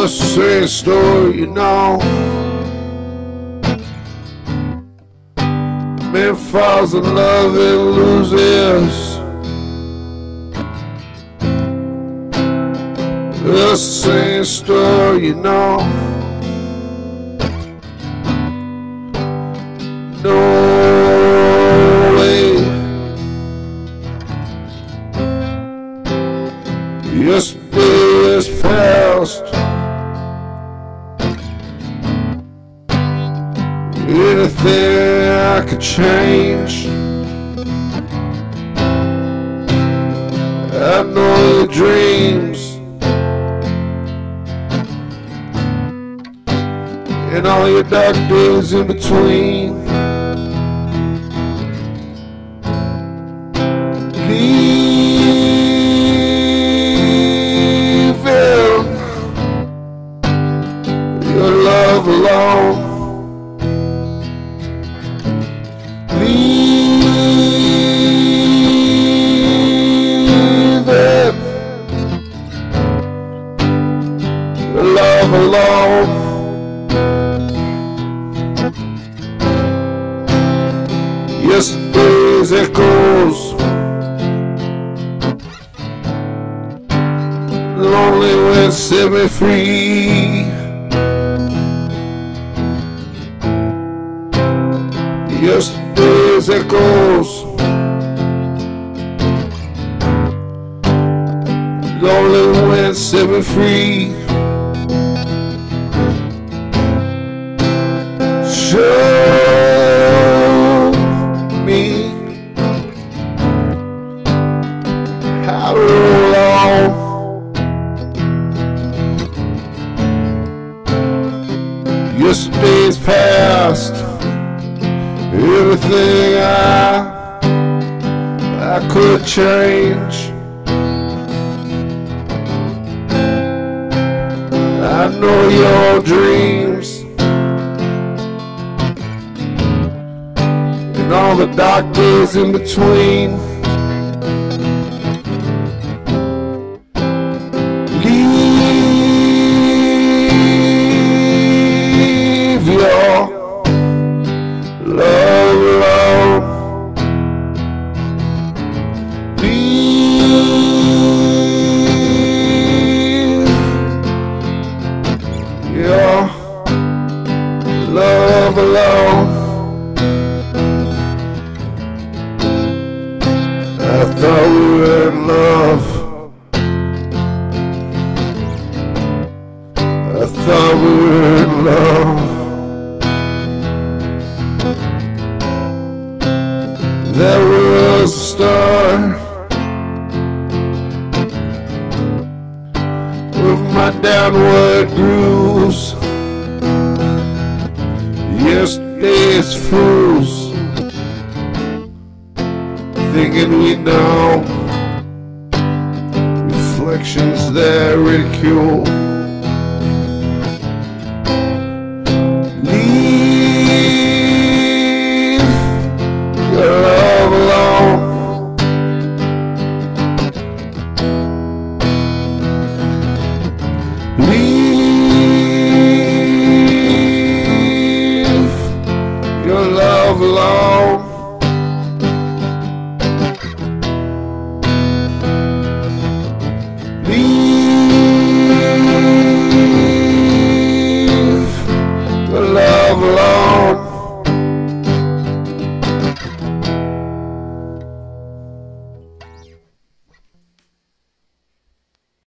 Well, same story, you know. Man falls in love and loses. The same story, you know. No way. Yesterday Anything I could change. I know your dreams. And all your dark days in between. Leaving your love alone. Love. Yesterday's. Lonely when set me free. Yesterday's echoes. Lonely when set me free. Yesterday's past. Everything I I could change. I know your dreams and all the dark days in between. Love alone. I thought we were in love. I thought we were in love. There was a star my downward grooves. Yesterday's fools thinking we know reflections their ridicule.